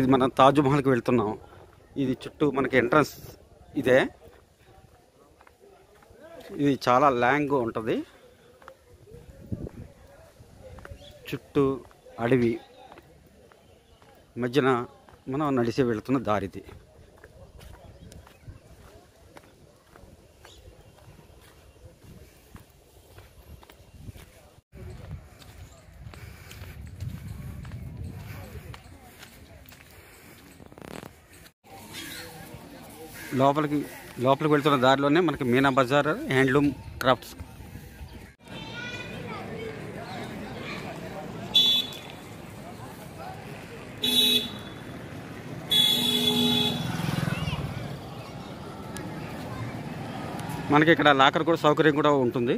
ఇప్పుడు ఇది మనం తాజ్ మహల్కి వెళ్తున్నాం. ఇది చుట్టూ మనకి ఎంట్రన్స్ ఇదే. ఇది చాలా ల్యాంగ్ ఉంటుంది. చుట్టూ అడవి. మధ్యన మనం నడిచి వెళుతున్న దారిది. లోపలికి లోపలికి వెళ్తున్న దారిలోనే మనకి మీనా బజార్ హ్యాండ్లూమ్ క్రాఫ్ట్స్. మనకి ఇక్కడ లాకర్ కూడా సౌకర్యం కూడా ఉంటుంది.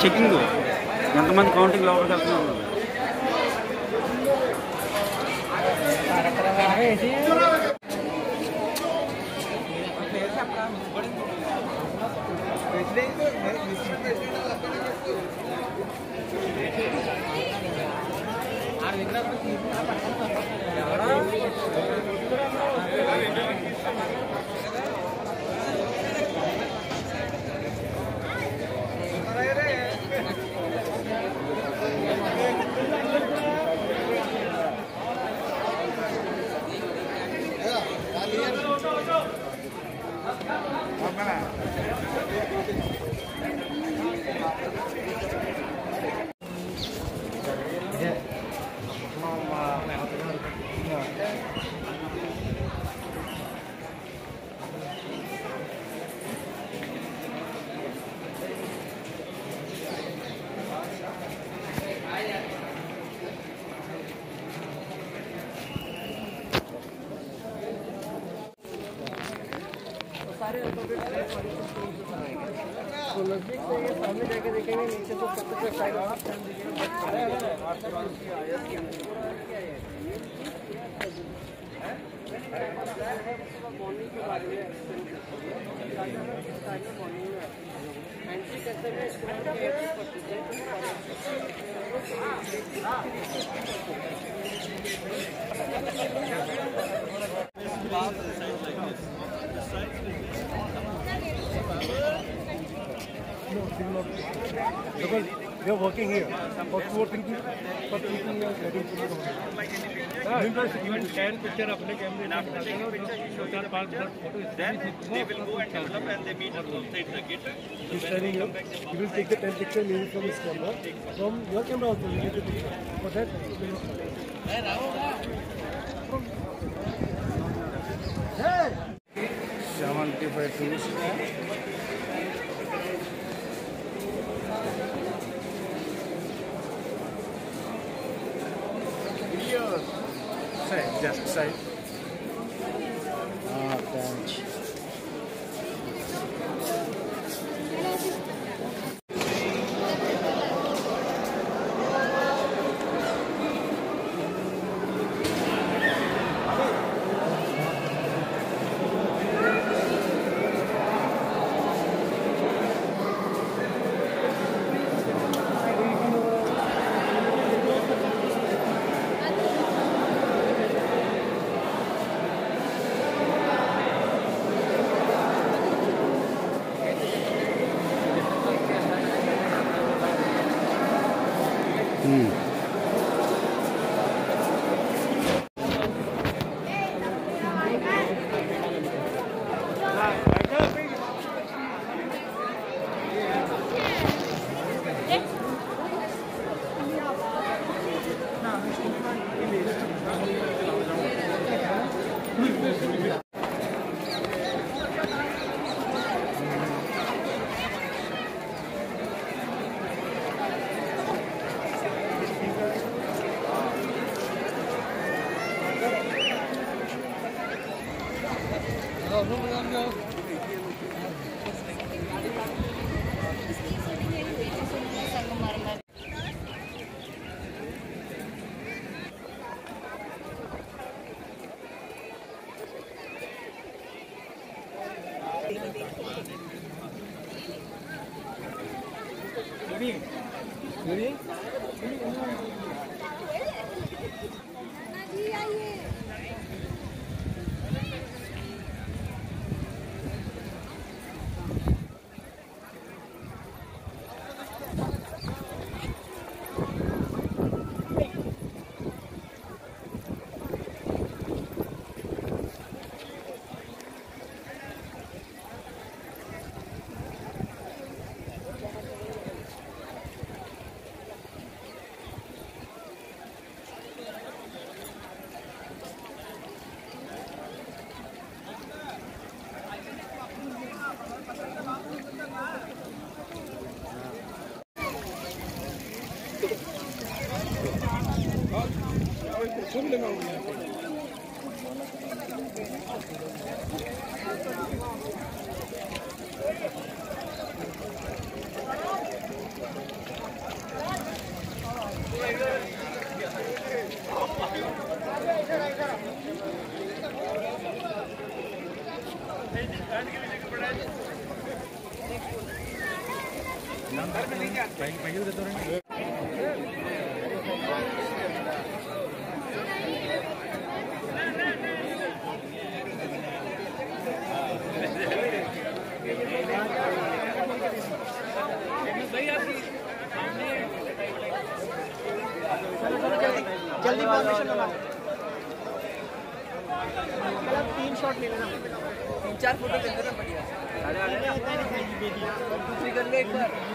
చెకింగ్ ఎంతమంది కౌంటింగ్ లోపలికి వెళ్తున్నారు ¿Qué es lo que se llama? ¿Qué es lo que se llama? ¿Qué es lo que se llama? सारे तो नज़दीक से ये सामने जाके देखेंगे, नीचे तो सत्तर तक साइड बॉन्डिंग के बारे में बॉन्डिंग में एंट्री कैसे में स्कूल के eighty percent Because we are working here. Or three people, for three people, we are getting food. Even ten picture अपने कैमरे में निकालते हैं और दो चार पाँच दस photo Then they will go and develop and they meet us outside the gate. He's telling you, you will take the ten picture maybe from his camera. From your camera also, you get the picture. For that, Hey, you will- seventy five Sei, já sei. 嗯。जल्दी permission बना मतलब तीन shot ले लेना तीन चार photo ले लेना बढ़िया दूसरी कर ले एक बार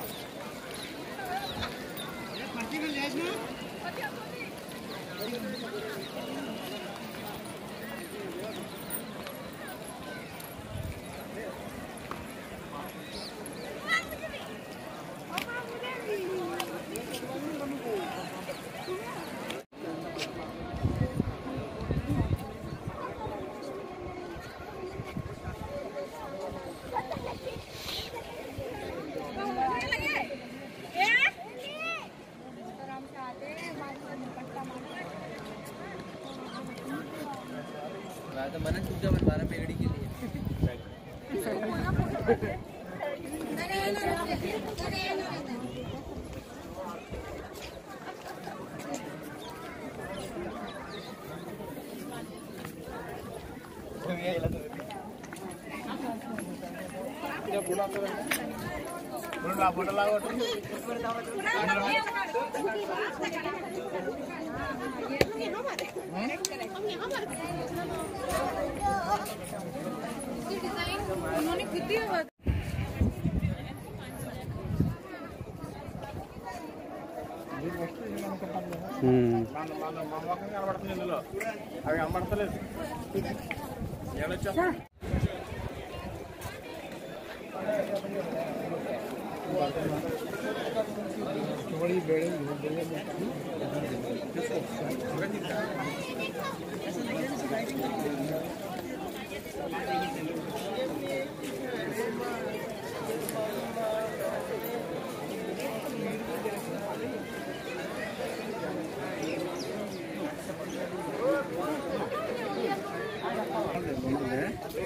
चुप जा के लिए। उन्होंने खुद ही అవి అమ్మడతలేదు ఏడొచ్చా थोड़ी बेड़े ऐसा लग रहा है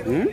응?